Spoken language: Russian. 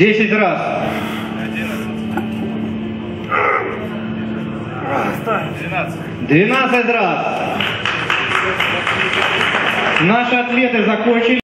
Десять раз. Двенадцать раз. Наши атлеты закончили.